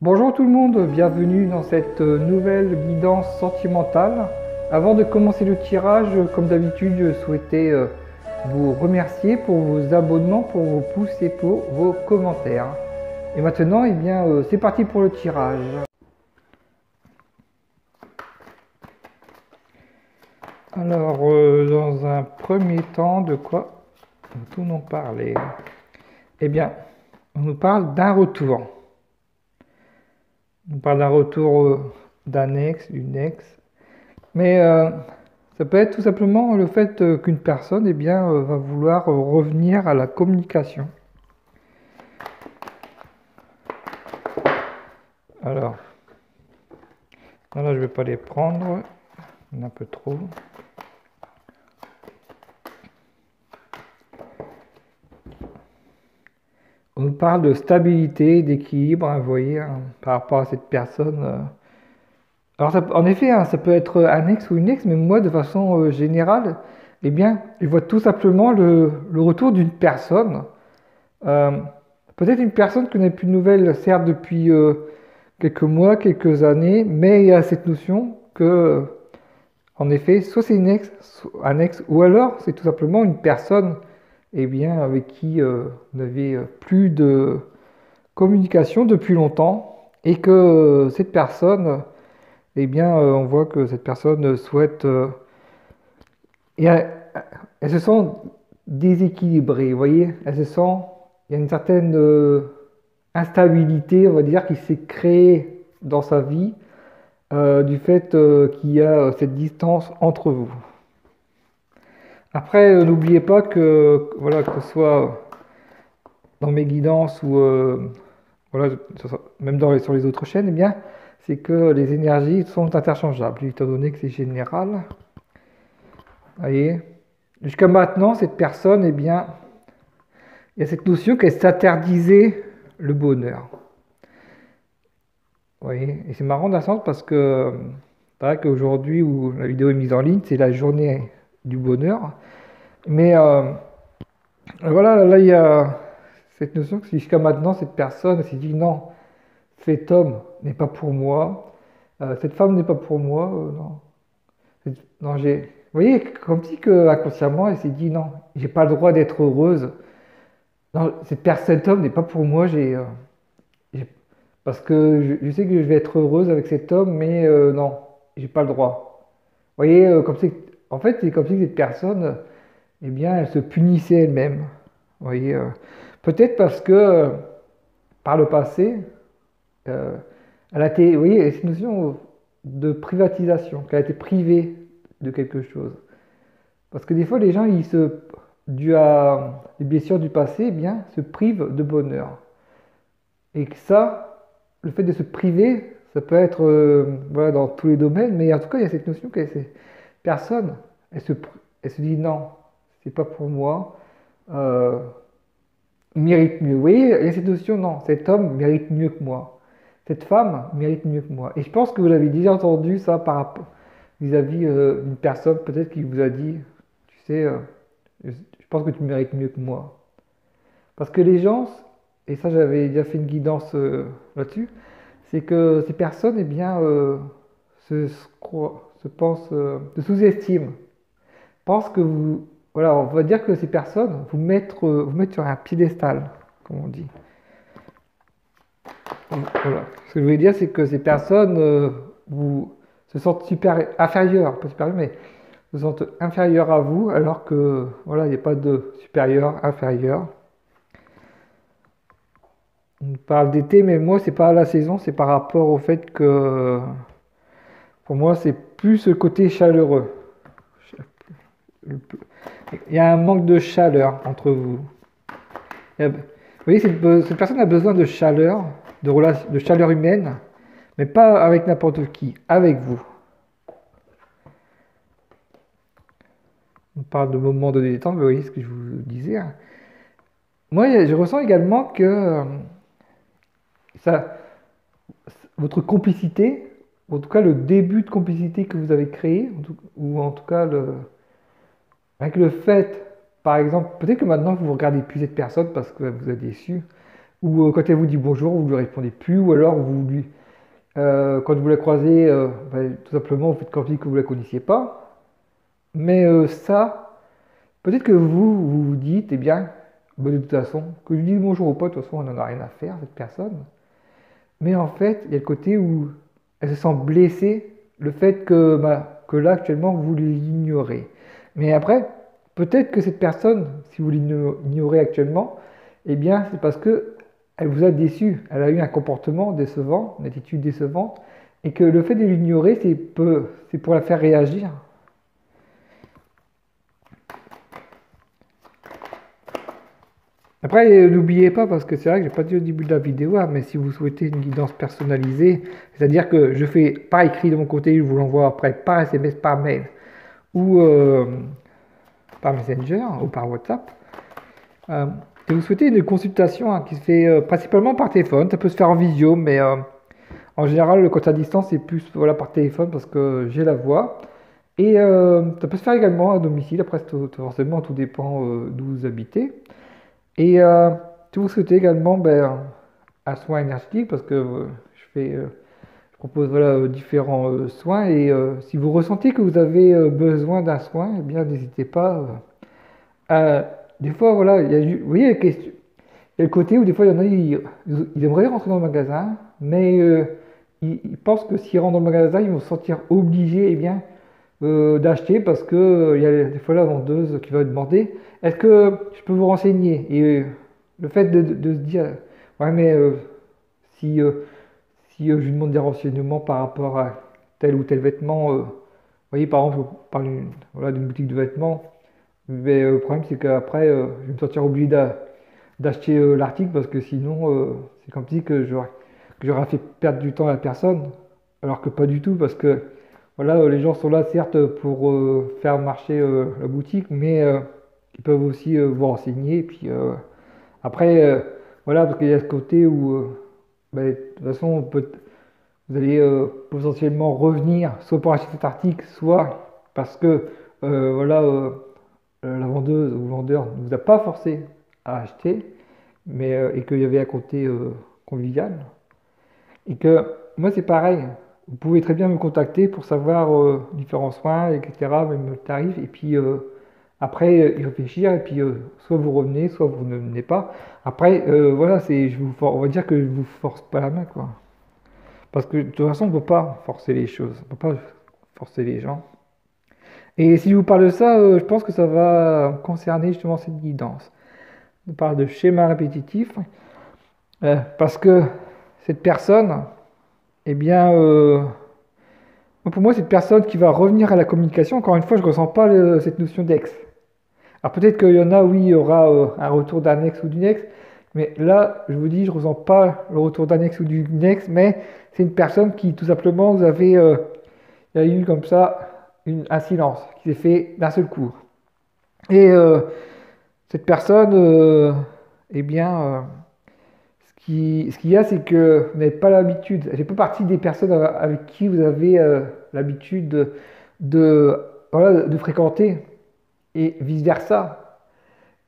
Bonjour tout le monde, bienvenue dans cette nouvelle guidance sentimentale. Avant de commencer le tirage, comme d'habitude, je souhaitais euh, vous remercier pour vos abonnements, pour vos pouces et pour vos commentaires. Et maintenant, eh bien, euh, c'est parti pour le tirage. Alors, euh, dans un premier temps, de quoi nous nous parler? Eh bien, on nous parle d'un retour. On parle d'un retour euh, d'un ex, d'une ex. Mais euh, ça peut être tout simplement le fait qu'une personne eh bien, va vouloir revenir à la communication. Alors, là, je ne vais pas les prendre. A un peu trop. On parle de stabilité, d'équilibre, hein, vous voyez, hein, par rapport à cette personne. Euh. Alors, en effet, hein, ça peut être un ex ou une ex, mais moi, de façon euh, générale, eh bien, je vois tout simplement le, retour d'une personne. Euh, peut-être une personne qui n'a plus de nouvelles, certes, depuis quelques mois, quelques années, mais il y a cette notion que, en effet, soit c'est une ex, un ex, ou alors c'est tout simplement une personne eh bien, avec qui euh, on n'avait euh, plus de communication depuis longtemps et que euh, cette personne, eh bien, on voit que cette personne souhaite... et elle, se sent déséquilibrée, vous voyez? Elle se sent... Il y a une certaine instabilité, on va dire, qui s'est créée dans sa vie du fait qu'il y a cette distance entre vous. Après, euh, n'oubliez pas que, voilà, que ce soit dans mes guidances ou euh, voilà, même dans sur les autres chaînes, eh bien, c'est que les énergies sont interchangeables, étant donné que c'est général. voyez? Jusqu'à maintenant, cette personne, eh bien, il y a cette notion qu'elle s'interdisait le bonheur. Voyez Et c'est marrant sens parce que c'est vrai qu'aujourd'hui où la vidéo est mise en ligne, c'est la journée du bonheur. Mais euh, voilà, là, il y a cette notion que jusqu'à maintenant, cette personne s'est dit non, cet homme n'est pas pour moi, euh, cette femme n'est pas pour moi, euh, non. non j'ai, vous voyez, comme si inconsciemment, elle s'est dit non, j'ai pas le droit d'être heureuse. Non, cette personne, cet homme n'est pas pour moi, j'ai, parce que je, sais que je vais être heureuse avec cet homme, mais non, j'ai pas le droit. Vous voyez, si, en fait, c'est comme si cette personne eh bien, elle se punissait elle-même. voyez, euh, peut-être parce que euh, par le passé, euh, elle a été, vous voyez, cette notion de privatisation, qu'elle a été privée de quelque chose. Parce que des fois, les gens, ils se, dû à les blessures du passé, eh bien, se privent de bonheur. Et que ça, le fait de se priver, ça peut être voilà, dans tous les domaines, mais en tout cas, il y a cette notion que ces personnes, elles se, elles se disent non, c'est pas pour moi, euh, mérite mieux. Vous voyez, il y a cette notion, non, cet homme mérite mieux que moi. Cette femme mérite mieux que moi. Et je pense que vous l'avez déjà entendu ça par rapport vis-à-vis euh, d'une personne peut-être qui vous a dit, tu sais, euh, je pense que tu mérites mieux que moi. Parce que les gens, et ça j'avais déjà fait une guidance là-dessus, c'est que ces personnes, eh bien, se, se pensent, se sous-estiment, pensent que vous, voilà, on va dire que ces personnes vous mettent, vous sur un piédestal, comme on dit. Voilà. Ce que je voulais dire, c'est que ces personnes euh, vous se sentent super inférieures, pas mais se sentent inférieures à vous, alors que voilà, il n'y a pas de supérieur, inférieur. On parle d'été, mais moi, c'est pas la saison, c'est par rapport au fait que pour moi, c'est plus ce côté chaleureux. Il y a un manque de chaleur entre vous. vous voyez, cette, personne a besoin de chaleur, de, de chaleur humaine, mais pas avec n'importe qui, avec vous. On parle de moments de détente, vous voyez ce que je vous disais. Moi, je ressens également que votre complicité en tout cas le début de complicité que vous avez créé, ou en tout cas le, avec le fait, par exemple, peut-être que maintenant vous ne regardez plus cette personne parce que vous êtes déçu, ou euh, quand elle vous dit bonjour, vous ne lui répondez plus, ou alors euh, quand vous la croisez, euh, ben, tout simplement vous faites comme que vous ne la connaissiez pas. Mais ça, peut-être que vous, vous dites, eh bien, ben, de toute façon, que je lui dise bonjour ou pas, de toute façon, on n'en a rien à faire, cette personne. Mais en fait, il y a le côté où elle se sent blessée, le fait que, bah, que là, actuellement, vous l'ignorez. Mais après, peut-être que cette personne, si vous l'ignorez actuellement, eh bien, c'est parce que elle vous a déçu. Elle a eu un comportement décevant, une attitude décevante, et que le fait de l'ignorer, c'est pour la faire réagir. Après, euh, n'oubliez pas, parce que c'est vrai que j'ai pas dit au début de la vidéo, hein, mais si vous souhaitez une guidance personnalisée, c'est-à-dire que je fais par écrit de mon côté, je vous l'envoie après par SMS, par mail ou euh, par Messenger ou par WhatsApp. Euh, et vous souhaitez une consultation hein, qui se fait principalement par téléphone, ça peut se faire en visio, mais en général, le compte à distance, c'est plus voilà, par téléphone parce que j'ai la voix. Et ça peut se faire également à domicile, après, forcément, tout dépend d'où vous habitez. Et euh, si vous souhaitez également ben, un soin énergétique, parce que euh, euh, je propose voilà, différents soins, et si vous ressentez que vous avez besoin d'un soin, eh bien n'hésitez pas. des fois, voilà, il y a, vous voyez, il y a le côté où des fois, il y en a, ils, aimeraient rentrer dans le magasin, mais ils, pensent que s'ils rentrent dans le magasin, ils vont se sentir obligés eh bien, d'acheter parce que il y a des fois la vendeuse qui va demander est-ce que je peux vous renseigner? Et euh, le fait de, se dire, ouais, mais euh, si, euh, si je lui demande des renseignements par rapport à tel ou tel vêtement, vous voyez, par exemple, je parle d'une boutique de vêtements, mais le problème c'est qu'après, je vais me sentir obligé d'acheter l'article parce que sinon, c'est comme si que j'aurais fait perdre du temps à la personne, alors que pas du tout, parce que voilà, les gens sont là certes pour faire marcher la boutique, mais qui peuvent aussi euh, vous renseigner. Puis euh, après, euh, voilà, parce qu'il y a ce côté où, ben, de toute façon, peut, vous allez potentiellement revenir soit pour acheter cet article, soit parce que voilà, la vendeuse ou le vendeur ne vous a pas forcé à acheter, mais et qu'il y avait un côté convivial. Et que moi, c'est pareil. Vous pouvez très bien me contacter pour savoir différents soins, etc., même le tarif, et puis après, euh, y réfléchir, et puis euh, soit vous revenez, soit vous ne venez pas. Après, euh, voilà, je vous, on va dire que je vous force pas la main, quoi. Parce que de toute façon, on ne peut pas forcer les choses, on ne peut pas forcer les gens. Et si je vous parle de ça, je pense que ça va concerner justement cette guidance. On parle de schéma répétitif, parce que cette personne, eh bien, pour moi, cette personne qui va revenir à la communication, encore une fois, je ne ressens pas cette notion d'ex. Alors peut-être qu'il y en a, oui, il y aura euh, un retour d'un ex ou d'une ex, mais là, je vous dis, je ne ressens pas le retour d'un ex ou d'une ex, mais c'est une personne qui, tout simplement, vous avez, euh, eu comme ça un silence qui s'est fait d'un seul coup. Et euh, cette personne, eh bien, ce qu'il y a, c'est que vous n'avez pas l'habitude, elle fait pas partie des personnes avec qui vous avez l'habitude de, fréquenter et vice-versa.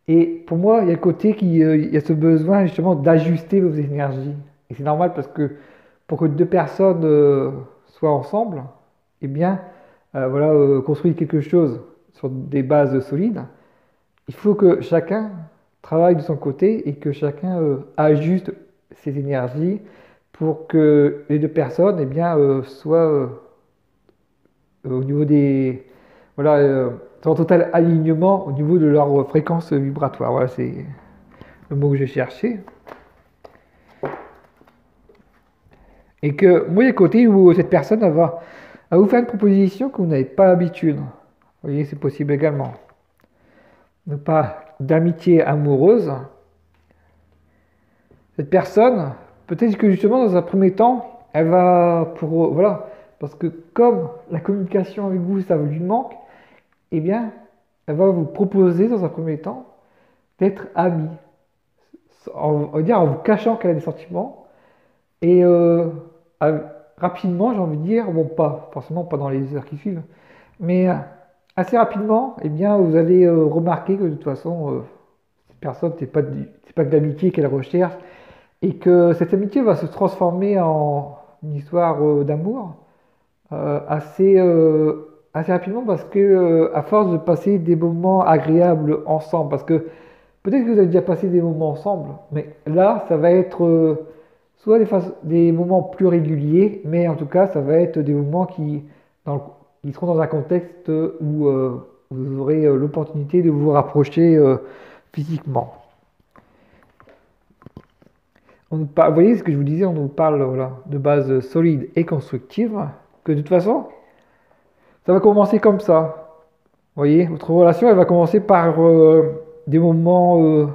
Et pour moi, il y a le côté qui, euh, il y a ce besoin justement d'ajuster vos énergies. Et c'est normal parce que pour que deux personnes euh, soient ensemble, eh bien, euh, voilà, construire quelque chose sur des bases solides, il faut que chacun travaille de son côté et que chacun ajuste ses énergies pour que les deux personnes, eh bien, soient au niveau des, voilà, en total alignement au niveau de leur fréquence vibratoire. Voilà, c'est le mot que j'ai cherché. Et que moi, il y a côté où cette personne va, vous faire une proposition que vous n'avez pas l'habitude. Vous voyez, c'est possible également. Ne pas d'amitié amoureuse. Cette personne, peut-être que justement, dans un premier temps, elle va pour. Voilà. Parce que comme la communication avec vous, ça lui manque, eh bien, elle va vous proposer dans un premier temps d'être amie. En, vous cachant qu'elle a des sentiments et euh, rapidement, j'ai envie de dire, bon, pas forcément pas dans les heures qui suivent, mais assez rapidement, eh bien, vous allez remarquer que de toute façon, cette personne, c'est pas, pas que d'amitié qu'elle recherche, et que cette amitié va se transformer en une histoire d'amour assez assez rapidement parce que euh, à force de passer des moments agréables ensemble, parce que peut-être que vous avez déjà passé des moments ensemble, mais là, ça va être euh, soit des, moments plus réguliers, mais en tout cas, ça va être des moments qui, seront dans un contexte où euh, vous aurez l'opportunité de vous rapprocher physiquement. On vous voyez ce que je vous disais, on nous parle de base solide et constructive, que de toute façon, ça va commencer comme ça. Vous voyez, votre relation, elle va commencer par euh, des moments euh,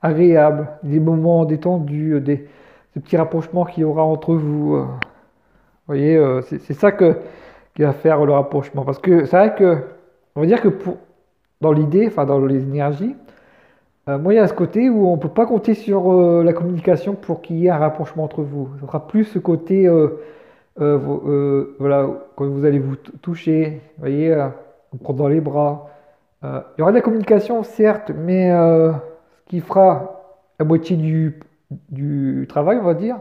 agréables, des moments détendus, euh, des, petits rapprochements qu'il y aura entre vous. Vous voyez, c'est ça que, qui va faire le rapprochement. Parce que c'est vrai que, on va dire que dans l'idée, enfin dans les énergies, moi il y a ce côté où on ne peut pas compter sur la communication pour qu'il y ait un rapprochement entre vous. Ce sera plus ce côté euh, euh, voilà, quand vous allez vous toucher, vous voyez, euh, vous prendre dans les bras. il y aura de la communication, certes, mais ce qui fera la moitié du, travail, on va dire,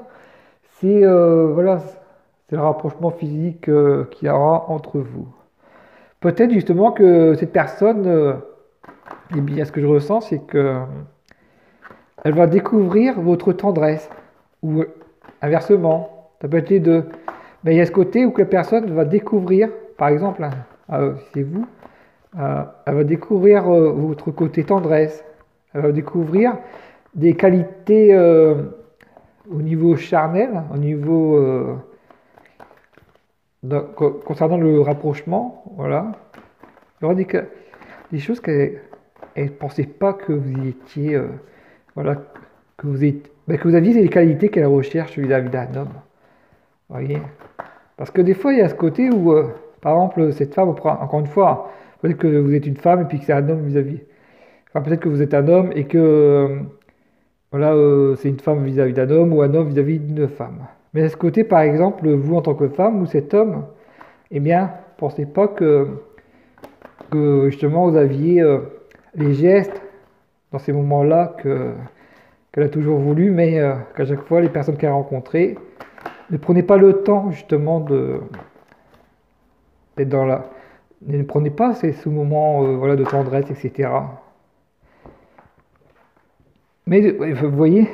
c'est c'est le rapprochement physique qu'il y aura entre vous. Peut-être justement que cette personne, eh bien, ce que je ressens, c'est que elle va découvrir votre tendresse, ou inversement, ça peut être les deux. Mais il y a ce côté où la personne va découvrir, par exemple, hein, euh, c'est vous, euh, elle va découvrir euh, votre côté tendresse, elle va découvrir des qualités au niveau charnel, au niveau concernant le rapprochement, voilà. Il y aura des, choses qu'elle ne pensait pas que vous étiez, voilà, que vous, êtes, ben, que vous aviez les qualités qu'elle recherche vis-à-vis d'un homme. Voyez? Parce que des fois, il y a ce côté où, euh, par exemple, cette femme, encore une fois, peut-être que vous êtes une femme et puis que c'est un homme vis-à-vis. Enfin, peut-être que vous êtes un homme et que, euh, voilà, euh, c'est une femme vis-à-vis d'un homme ou un homme vis-à-vis d'une femme. Mais à ce côté, par exemple, vous en tant que femme ou cet homme, eh bien, pensez pas que, que justement vous aviez les gestes dans ces moments-là que qu'elle a toujours voulu, mais qu'à chaque fois, les personnes qu'elle a rencontrées, ne prenez pas le temps justement d'être dans la. Ne prenez pas ces, ce moment euh, voilà, de tendresse, etc. Mais vous voyez,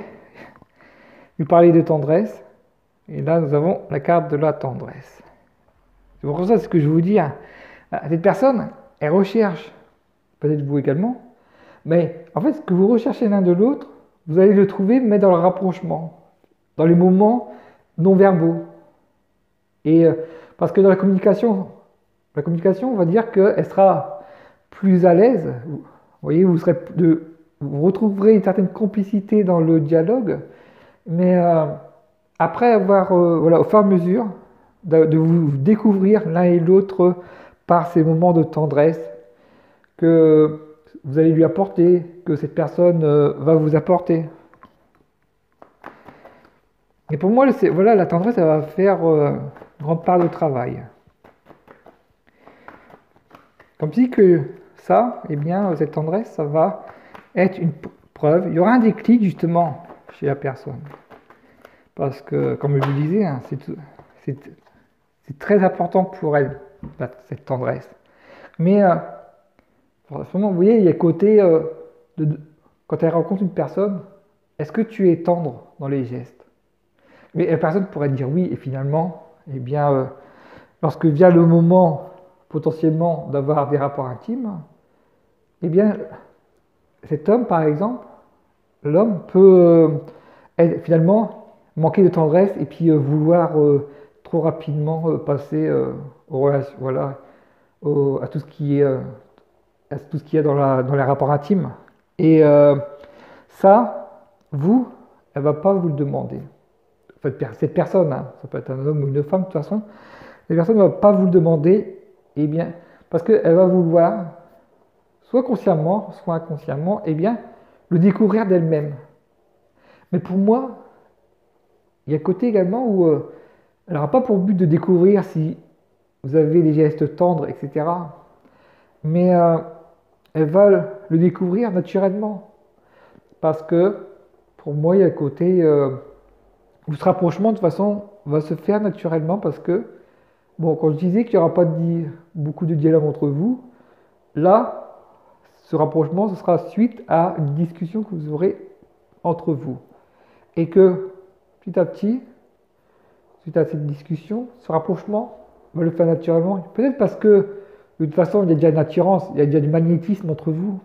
vous parlez de tendresse, et là nous avons la carte de la tendresse. C'est pour ça que je vous dis. Hein. Cette personne, elle recherche, peut-être vous également, mais en fait ce que vous recherchez l'un de l'autre, vous allez le trouver, mais dans le rapprochement, dans les moments non verbaux. Et euh, parce que dans la communication, la communication, on va dire qu'elle sera plus à l'aise. Vous voyez, vous, de, retrouverez une certaine complicité dans le dialogue, mais euh, après avoir, euh, voilà, au fur et à mesure de, vous découvrir l'un et l'autre par ces moments de tendresse que vous allez lui apporter, que cette personne va vous apporter. Et pour moi, voilà, la tendresse, elle va faire euh, grande part de travail. Comme si que ça, eh bien, cette tendresse, ça va être une preuve. Il y aura un déclic justement chez la personne. Parce que, comme je vous disais, hein, c'est très important pour elle, cette tendresse. Mais, euh, vous voyez, il y a côté, euh, quand elle rencontre une personne, est-ce que tu es tendre dans les gestes? Mais la personne pourrait dire oui, et finalement, eh bien, euh, lorsque vient le moment potentiellement d'avoir des rapports intimes, eh bien, cet homme, par exemple, l'homme peut euh, finalement manquer de tendresse et puis vouloir trop rapidement passer voilà, à tout ce qui est à tout ce qu'il y a dans, les rapports intimes. Et ça, vous, elle va pas vous le demander cette personne, hein, ça peut être un homme ou une femme de toute façon, la personne ne va pas vous le demander, eh bien, parce qu'elle va vouloir, soit consciemment, soit inconsciemment, eh bien, le découvrir d'elle-même. Mais pour moi, il y a côté également où euh, Elle n'aura pas pour but de découvrir si vous avez des gestes tendres, etc. Mais euh, elle va le découvrir naturellement. Parce que, pour moi, il y a le côté... Euh, où ce rapprochement, de toute façon, va se faire naturellement parce que, bon, quand je disais qu'il n'y aura pas beaucoup de dialogue entre vous, là, ce rapprochement, ce sera suite à une discussion que vous aurez entre vous. Et que, petit à petit, suite à cette discussion, ce rapprochement va le faire naturellement. Peut-être parce que, de toute façon, il y a déjà une attirance, il y a déjà du magnétisme entre vous.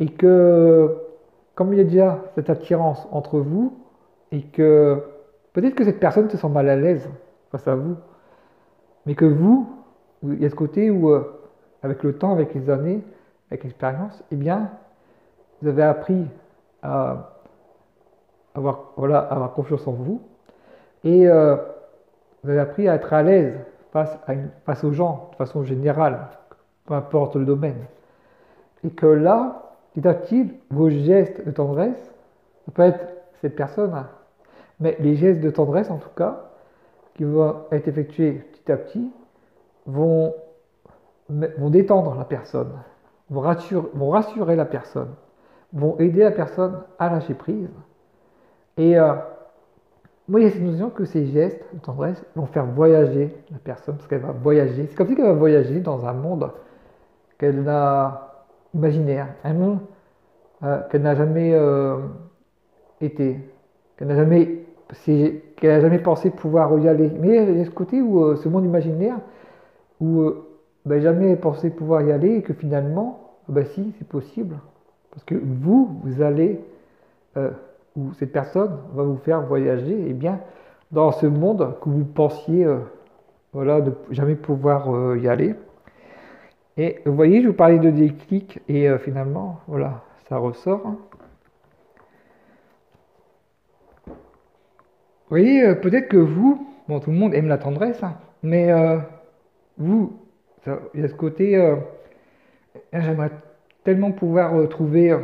Et que, comme il y a déjà cette attirance entre vous, et que peut-être que cette personne se sent mal à l'aise face à vous, mais que vous, il y a ce côté où, euh, avec le temps, avec les années, avec l'expérience, eh bien, vous avez appris à avoir, confiance en vous et euh, vous avez appris à être à l'aise face, aux gens de façon générale, peu importe le domaine. Et que là, petit à petit, vos gestes de tendresse, ça peut être cette personne, mais les gestes de tendresse en tout cas, qui vont être effectués petit à petit, vont, détendre la personne, vont rassurer, la personne, vont aider la personne à lâcher prise. Euh, moi, a cette notion que ces gestes de tendresse vont faire voyager la personne, parce qu'elle va voyager. C'est comme si elle va voyager dans un monde qu'elle n'a imaginaire, un monde euh, qu'elle n'a jamais euh, été, qu'elle n'a jamais, jamais pensé pouvoir y aller. Mais il y a ce côté où ce monde imaginaire, où ben, jamais pensé pouvoir y aller et que finalement, ben si, c'est possible. Parce que vous, vous allez, euh, cette personne va vous faire voyager, et eh bien, dans ce monde que vous pensiez, euh, voilà, de jamais pouvoir euh, y aller. Et vous voyez, je vous parlais de déclic, et finalement, voilà, ça ressort. Vous voyez, peut-être que vous, bon, tout le monde aime la tendresse, hein, mais vous, il y a ce côté, euh, j'aimerais tellement pouvoir euh, trouver euh,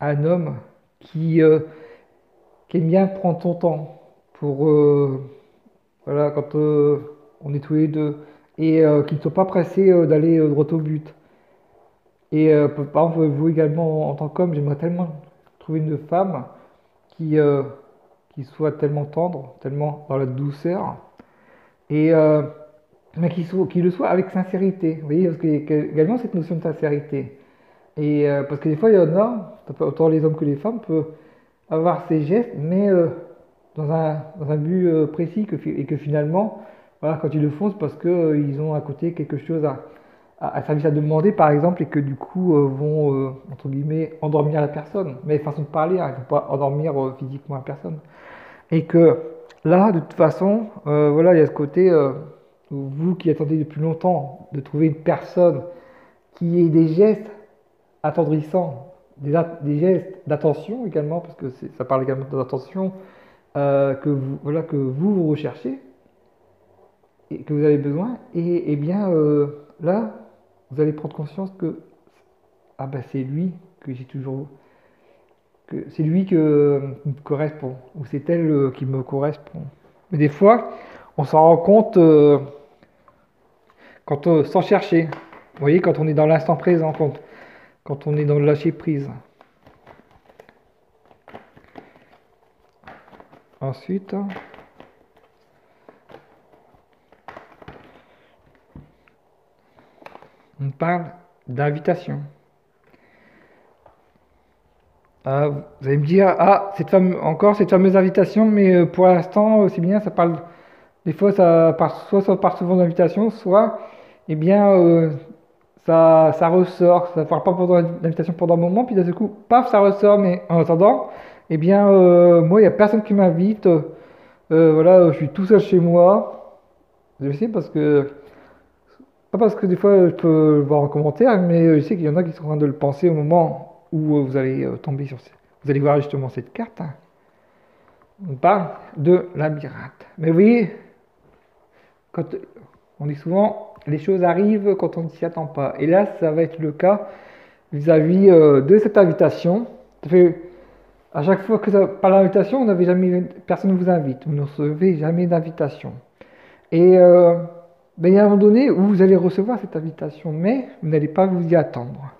un homme qui, qui aime bien prendre son temps pour, voilà, quand on est tous les deux, et qui ne soit pas pressé d'aller droit au but. Et par exemple, vous également, en tant qu'homme, j'aimerais tellement trouver une femme qui, qui soit tellement tendre, tellement dans la douceur, et mais qu'il le soit avec sincérité. Vous voyez, parce qu'il y a également cette notion de sincérité. Et euh, parce que des fois, il y en a, autant les hommes que les femmes, peuvent avoir ces gestes, mais euh, dans, un, dans, un, but euh, précis, que, et que finalement, voilà, quand ils le font, c'est parce qu'ils ont à côté quelque chose à, à, service à demander, par exemple, et que du coup vont, entre guillemets, endormir la personne. Mais façon de parler, hein, ils ne vont pas endormir physiquement la personne. Et que là, de toute façon, voilà, il y a ce côté vous qui attendez depuis longtemps de trouver une personne qui ait des gestes attendrissants, des, gestes d'attention également, parce que ça parle également d'attention, euh, que, vous, voilà, que vous, recherchez et que vous avez besoin, et, bien euh, là, vous allez prendre conscience que ah ben, c'est lui que j'ai toujours que c'est lui qui me correspond, ou c'est elle euh, qui me correspond. Mais des fois, on s'en rend compte quand on, sans chercher. Vous voyez, quand on est dans l'instant présent, quand, quand on est dans le lâcher prise. Ensuite, on parle d'invitation. Ah, vous allez me dire, ah, cette encore cette fameuse invitation, mais euh, pour l'instant, c'est bien, ça parle, des fois, ça part, soit ça part souvent d'invitation, soit eh bien, euh, ça, ressort, ça ne parle pas pendant l'invitation pendant un moment, puis d'un coup, paf, ça ressort, mais en attendant, eh bien, euh, moi, il n'y a personne qui m'invite, euh, voilà, je suis tout seul chez moi, je sais parce que, pas parce que des fois je peux le voir en commentaire, mais je sais qu'il y en a qui sont en train de le penser au moment où vous allez tomber sur, vous allez voir justement cette carte. Hein. On parle de labyrinthe. Mais vous voyez, quand on dit souvent les choses arrivent quand on ne s'y attend pas. Et là, ça va être le cas vis-à-vis euh, de cette invitation. À chaque fois que ça, par l'invitation, personne ne vous invite, vous ne recevez jamais d'invitation. Et euh, ben, il y a un moment donné où vous allez recevoir cette invitation, mais vous n'allez pas vous y attendre.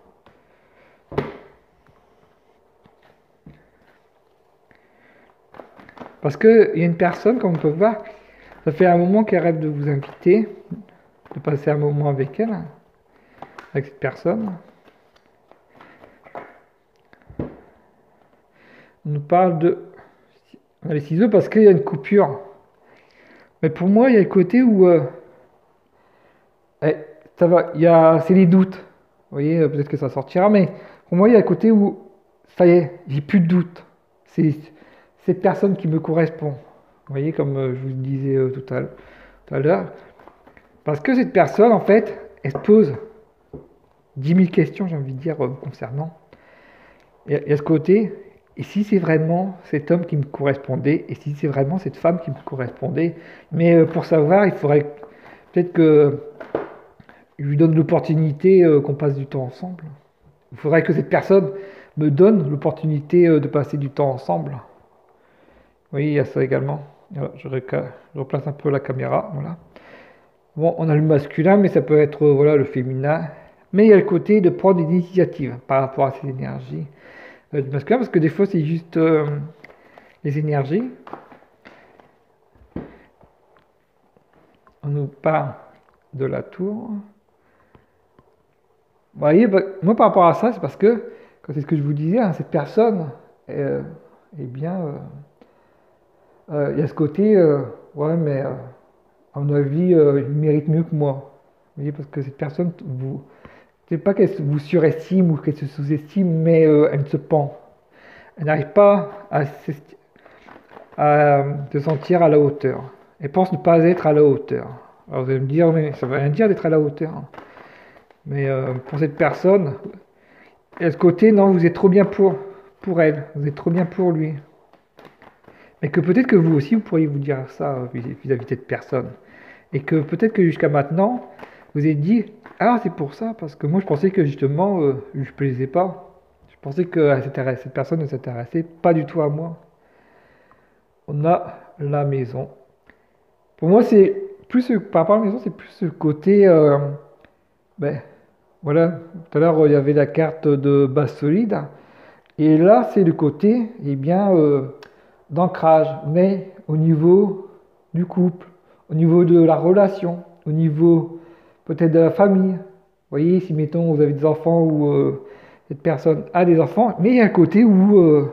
Parce qu'il y a une personne, comme on peut voir, ça fait un moment qu'elle rêve de vous inviter, de passer un moment avec elle, avec cette personne. On nous parle de les ciseaux parce qu'il y a une coupure. Mais pour moi, il y a le côté où euh, eh, ça va, il y a, c'est les doutes. Vous voyez, euh, peut-être que ça sortira, mais pour moi, il y a le côté où ça y est, j'ai plus de doutes. C'est cette personne qui me correspond. Vous voyez, comme euh, je vous le disais tout à l'heure. Parce que cette personne, en fait, elle se pose 10 000 questions, j'ai envie de dire, concernant. Il y a ce côté, et si c'est vraiment cet homme qui me correspondait, et si c'est vraiment cette femme qui me correspondait, mais euh, pour savoir, il faudrait peut-être que je lui donne l'opportunité euh, qu'on passe du temps ensemble. Il faudrait que cette personne me donne l'opportunité euh, de passer du temps ensemble. Oui, il y a ça également. Je, replace un peu la caméra. Voilà. Bon, on a le masculin, mais ça peut être voilà, le féminin. Mais il y a le côté de prendre des initiatives par rapport à ces énergies euh, masculin, parce que des fois c'est juste euh, les énergies. On nous parle de la tour. Vous voyez, bah, moi par rapport à ça, c'est parce que, c'est ce que je vous disais, hein, cette personne, euh, eh bien, il y a ce côté, ouais, mais à mon avis, il mérite mieux que moi. Vous voyez, parce que cette personne, vous, c'est pas qu'elle vous surestime ou qu'elle se sous-estime, mais euh, elle se pend. Elle n'arrive pas à, se sentir à la hauteur. Elle pense ne pas être à la hauteur. Alors vous allez me dire, mais ça ne veut rien dire d'être à la hauteur. Mais euh, pour cette personne, de ce côté, non, vous êtes trop bien pour, elle, vous êtes trop bien pour lui. Mais que peut-être que vous aussi, vous pourriez vous dire ça vis-à-vis de cette personne. Et que peut-être que jusqu'à maintenant, vous avez dit, ah c'est pour ça, parce que moi je pensais que justement euh, je plaisais pas. Je pensais que cette personne ne s'intéressait pas du tout à moi. On a la maison. Pour moi c'est plus, par rapport à la maison, c'est plus ce côté, euh, ben voilà, tout à l'heure il y avait la carte de base solide. Et là, c'est le côté, eh bien, euh, d'ancrage, mais au niveau du couple, au niveau de la relation, au niveau peut-être de la famille. Vous voyez, si mettons vous avez des enfants ou euh, cette personne a des enfants, mais il y a un côté où euh,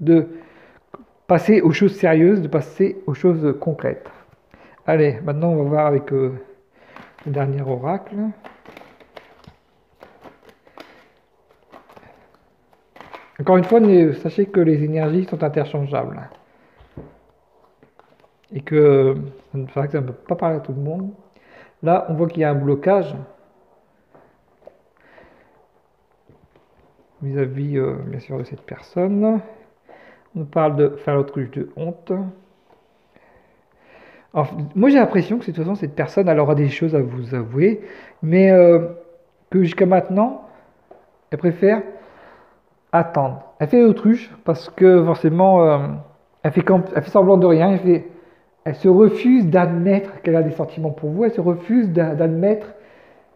de passer aux choses sérieuses, de passer aux choses concrètes. Allez, maintenant on va voir avec euh, le dernier oracle. Encore une fois, sachez que les énergies sont interchangeables. Et que ça ne peut pas parler à tout le monde. Là, on voit qu'il y a un blocage vis-à-vis, euh, bien sûr, de cette personne. On parle de faire l'autruche de honte. moi, j'ai l'impression que de toute façon, cette personne, elle aura des choses à vous avouer, mais euh, que jusqu'à maintenant, elle préfère attendre. Elle fait l'autruche parce que forcément, euh, elle, fait, elle fait semblant de rien, elle fait elle se refuse d'admettre qu'elle a des sentiments pour vous, elle se refuse d'admettre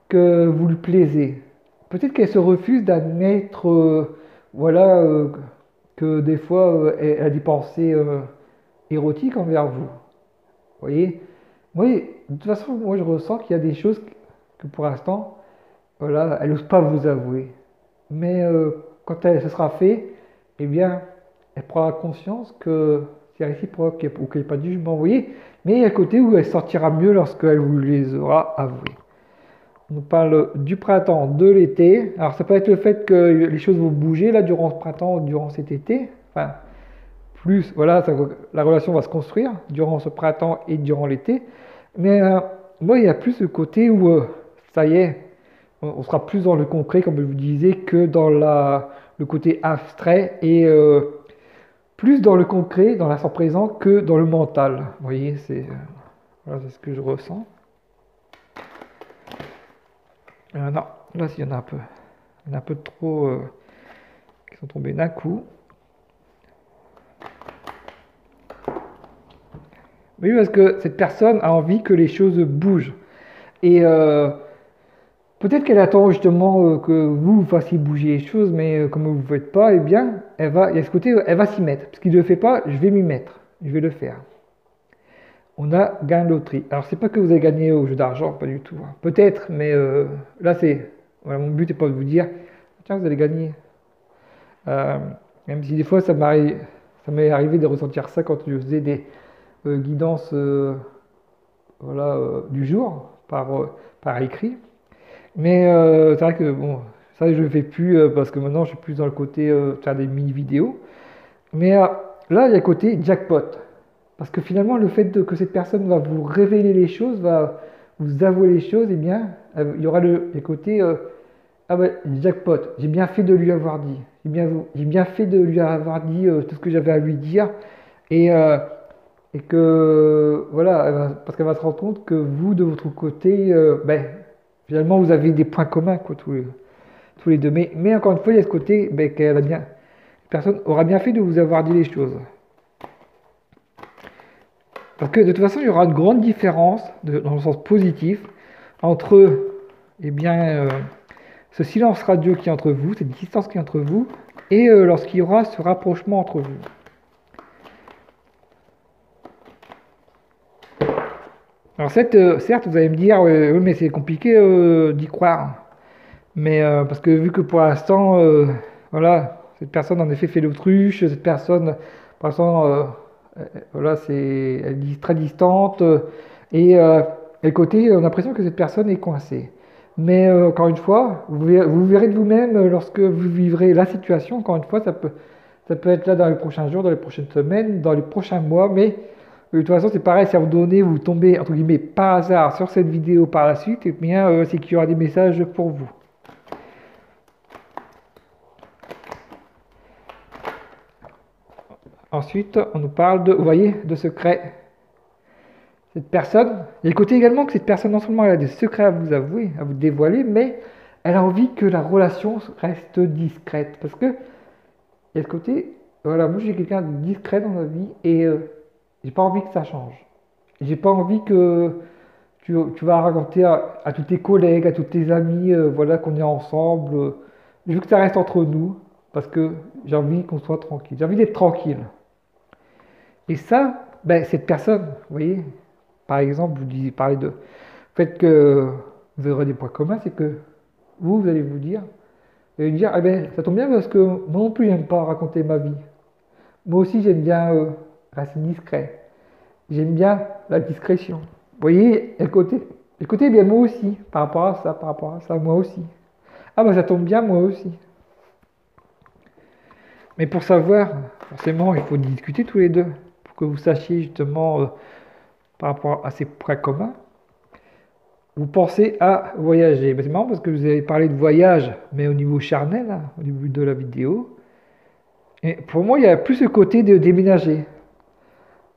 que vous lui plaisez. Peut-être qu'elle se refuse d'admettre, euh, voilà, euh, que des fois euh, elle a des pensées érotiques envers vous. Vous voyez? Oui, de toute façon, moi je ressens qu'il y a des choses que pour l'instant, voilà, elle n'ose pas vous avouer. Mais quand ce sera fait, eh bien, elle prendra conscience que c'est réciproque ou qu'il n'y pas de jugement, vous voyez. Mais il y a un côté où elle sortira mieux lorsqu'elle vous les aura avoués. On parle du printemps, de l'été. Alors ça peut être le fait que les choses vont bouger là durant ce printemps, durant cet été. Enfin, plus, voilà, la relation va se construire durant ce printemps et durant l'été. Mais euh, moi, il y a plus ce côté où euh, ça y est, on, sera plus dans le concret, comme je vous disais, que dans la, le côté abstrait et euh, plus dans le concret, dans l'instant présent, que dans le mental. Vous voyez, c'est euh, voilà, ce que je ressens. Euh, non, là, s'il y en a un peu. Il y en a un peu trop euh, qui sont tombés d'un coup. Oui, parce que cette personne a envie que les choses bougent. Et peut-être qu'elle attend justement euh, que vous fassiez bouger les choses, mais euh, comme vous ne faites pas, eh bien, elle va, il y a ce côté, elle va s'y mettre. Parce qu'il ne le fait pas, je vais m'y mettre. Je vais le faire. On a gagné loterie. Alors, c'est pas que vous avez gagné au jeu d'argent, pas du tout. hein. Peut-être, mais là, c'est. Mon but n'est pas de vous dire, tiens, vous allez gagner. même si des fois, ça m'est arrivé de ressentir ça quand je faisais des euh, guidances euh, voilà, euh, du jour par écrit. Mais c'est vrai que bon, ça je ne fais plus parce que maintenant je suis plus dans le côté faire des mini-vidéos. Mais là, il y a le côté jackpot. Parce que finalement, le fait que cette personne va vous révéler les choses, va vous avouer les choses, eh bien, il y aura le, le côté ah ben, jackpot, j'ai bien fait de lui avoir dit. J'ai bien, bien fait de lui avoir dit euh, tout ce que j'avais à lui dire. Et, euh, et que, voilà, parce qu'elle va se rendre compte que vous, de votre côté, euh, ben, finalement, vous avez des points communs, tous les, deux. Mais, encore une fois, il y a ce côté ben, qu'elle personne aura bien fait de vous avoir dit les choses. Parce que de toute façon, il y aura une grande différence, dans le sens positif, entre, eh bien, ce silence radio qui est entre vous, cette distance qui est entre vous, et euh, lorsqu'il y aura ce rapprochement entre vous. Alors euh, certes, vous allez me dire, oui, mais c'est compliqué euh, d'y croire. Mais parce que vu que pour l'instant, voilà, cette personne en effet fait l'autruche, cette personne, pour l'instant, voilà, c'est, elle est très distante, et, et côté, on a l'impression que cette personne est coincée. Mais euh, encore une fois, vous verrez, de vous-même euh, lorsque vous vivrez la situation. Encore une fois, ça peut, ça peut être là dans les prochains jours, dans les prochaines semaines, dans les prochains mois. Mais euh, de toute façon, c'est pareil. Si à vous donner, vous tombez entre guillemets par hasard sur cette vidéo par la suite, et eh bien, c'est qu'il y aura des messages pour vous. Ensuite, on nous parle de, vous voyez, de secrets cette personne, le côté également que cette personne, non seulement elle a des secrets à vous avouer, à vous dévoiler, mais elle a envie que la relation reste discrète. Parce que, il y a ce côté, voilà, moi j'ai quelqu'un de discret dans ma vie et euh, j'ai pas envie que ça change. J'ai pas envie que tu, vas raconter à, tous tes collègues, à tous tes amis, euh, voilà, qu'on est ensemble. je veux que ça reste entre nous parce que j'ai envie qu'on soit tranquille. J'ai envie d'être tranquille. Et ça, ben, cette personne, vous voyez, par exemple, vous parlez de fait que vous aurez des points communs, c'est que vous, vous allez vous dire, et dire, eh ben, ça tombe bien parce que moi non plus, j'aime pas raconter ma vie. Moi aussi, j'aime bien euh, rester discret. J'aime bien la discrétion. Vous voyez, côté, le côté, eh bien, moi aussi, par rapport à ça, par rapport à ça, moi aussi. Ah, ben, ça tombe bien, moi aussi. Mais pour savoir, forcément, il faut discuter tous les deux, pour que vous sachiez justement. Euh, par rapport à ces points communs, vous pensez à voyager. C'est marrant parce que vous avez parlé de voyage, mais au niveau charnel, hein, au niveau de la vidéo. Et pour moi, il y a plus ce côté de déménager.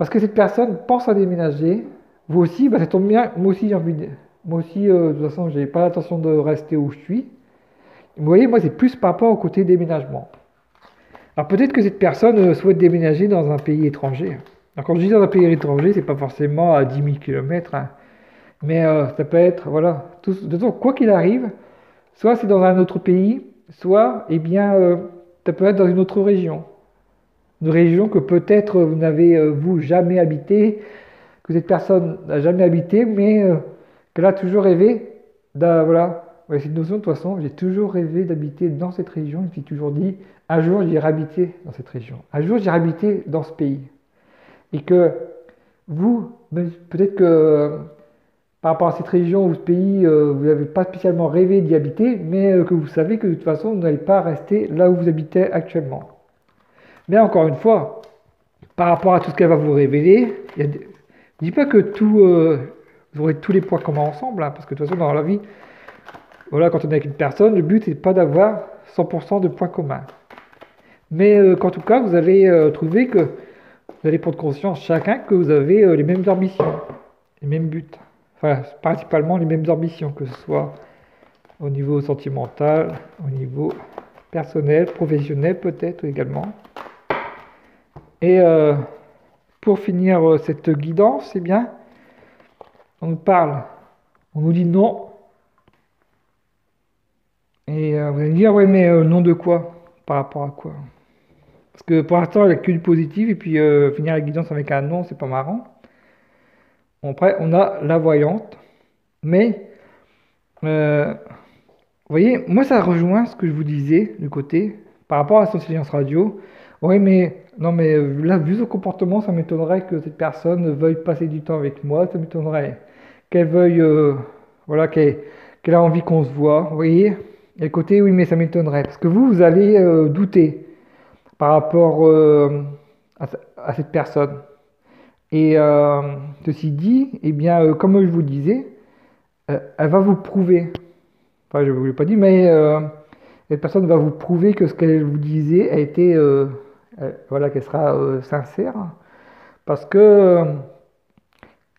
Parce que cette personne pense à déménager. Vous aussi, bah, ça tombe bien. Moi aussi, j'ai envie de... Moi aussi, euh, de toute façon, je n'ai pas l'intention de rester où je suis. Vous voyez, moi, c'est plus par rapport au côté déménagement. Alors peut-être que cette personne euh, souhaite déménager dans un pays étranger. Alors, quand je dis dans un pays étranger, c'est pas forcément à 10 000 km, mais euh, ça peut être, voilà, tout, de toute quoi qu'il arrive, soit c'est dans un autre pays, soit, eh bien, ça peut être dans une autre région. Une région que peut-être vous n'avez, euh, vous, jamais habité, que cette personne n'a jamais habité, mais qu'elle a toujours rêvé, voilà, c'est une notion de toute façon, j'ai toujours rêvé d'habiter dans cette région, je me suis toujours dit, un jour j'irai habiter dans cette région, un jour j'irai habiter dans ce pays. Et que vous, peut-être que par rapport à cette région ou ce pays, euh, vous n'avez pas spécialement rêvé d'y habiter, mais euh, que vous savez que de toute façon, vous n'allez pas rester là où vous habitez actuellement. Mais encore une fois, par rapport à tout ce qu'elle va vous révéler, je ne dis pas que tout, euh, vous aurez tous les points communs ensemble, hein, parce que de toute façon, dans la vie, voilà, quand on est avec une personne, le but n'est pas d'avoir 100% de points communs. Mais qu'en tout cas, vous avez trouvé que vous allez prendre conscience chacun que vous avez euh, les mêmes ambitions, les mêmes buts. Enfin, principalement les mêmes ambitions, que ce soit au niveau sentimental, au niveau personnel, professionnel peut-être également. Et, euh, pour finir euh, cette guidance, c'est bien, on nous parle, on nous dit non. Et vous allez me dire, ouais, mais non de quoi Par rapport à quoi? Parce que pour l'instant, il n'y a que du positif, et puis finir la guidance avec un non, c'est pas marrant. Après, on a la voyante, mais vous voyez, moi ça rejoint ce que je vous disais du côté par rapport à son silence radio. Oui, mais non, mais euh, là, vu son comportement, ça m'étonnerait que cette personne veuille passer du temps avec moi. Ça m'étonnerait qu'elle veuille, euh, voilà, qu'elle a envie qu'on se voit. Vous voyez? Et côté, oui, mais ça m'étonnerait. Parce que vous, vous allez euh, douter par rapport à, cette personne. Et ceci dit, eh bien, comme je vous disais, elle va vous prouver. Enfin, je ne vous l'ai pas dit, mais cette personne va vous prouver que ce qu'elle vous disait a été, euh, euh, voilà, qu'elle sera euh, sincère. Parce que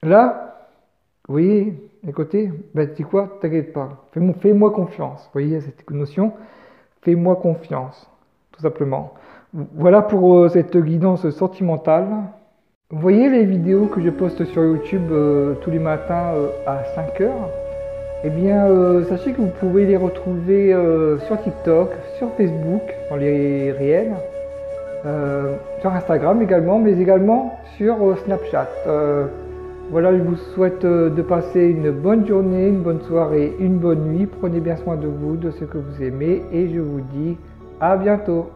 là, vous voyez, écoutez, ben, tu quoi, t'inquiète pas, fais-moi confiance. Vous voyez cette notion, fais-moi confiance, tout simplement. Voilà pour cette guidance sentimentale. Vous voyez les vidéos que je poste sur YouTube tous les matins à 5 heures? Eh bien, euh, sachez que vous pouvez les retrouver euh, sur TikTok, sur Facebook, dans les réels, euh, sur Instagram également, mais également sur Snapchat. voilà, je vous souhaite de passer une bonne journée, une bonne soirée, une bonne nuit. Prenez bien soin de vous, de ce que vous aimez, et je vous dis à bientôt.